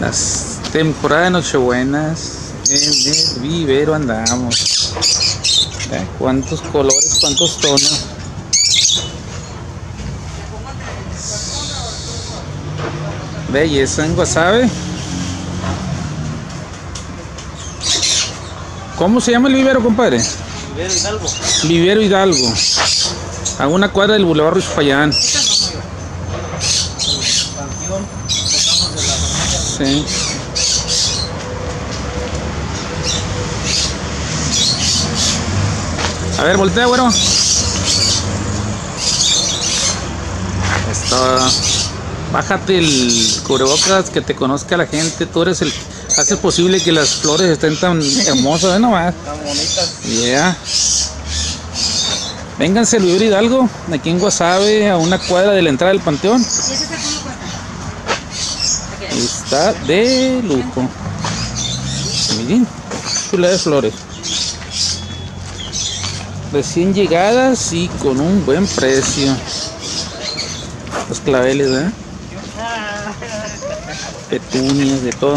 Las temporadas de Nochebuenas en el vivero andamos. ¿Eh? ¿Cuántos colores, cuántos tonos? Belleza en Guasave. ¿Cómo se llama el vivero, compadre? Vivero Hidalgo. Vivero Hidalgo. A una cuadra del Boulevard Ruiz Payán. Panteón. Tocamos de la familia. Sí. A ver, voltea, güero. Está. Bájate el cubrebocas, que te conozca la gente. Tú eres el que hace posible que las flores estén tan hermosas, ¿eh? Nomás. Están bonitas. Yeah. Vénganse Luis Hidalgo, aquí en Guasave, a una cuadra de la entrada del panteón. Está de lujo. Miren, chula de flores. Recién llegadas y con un buen precio. Los claveles, ¿eh? Petunias, de todo.